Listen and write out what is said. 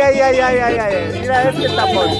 ay, ay, ay, ay, ay. Mira este tapón.